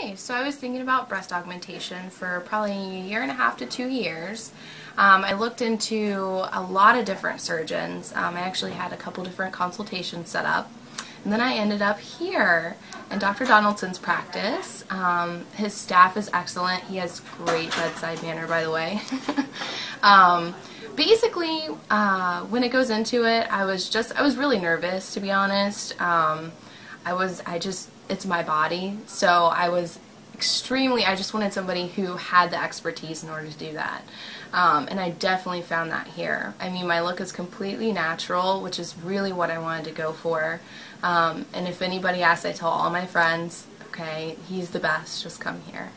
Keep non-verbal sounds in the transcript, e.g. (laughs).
Okay, so I was thinking about breast augmentation for probably a year and a half to two years. Um, I looked into a lot of different surgeons. Um, I actually had a couple different consultations set up. And then I ended up here in Dr. Donaldson's practice. Um, his staff is excellent. He has great bedside manner, by the way. (laughs) um, basically, uh, when it goes into it, I was just, I was really nervous, to be honest. I was, I just, it's my body. So I was extremely, I just wanted somebody who had the expertise in order to do that. Um, and I definitely found that here. I mean, my look is completely natural, which is really what I wanted to go for. Um, and if anybody asks, I tell all my friends, okay, he's the best, just come here.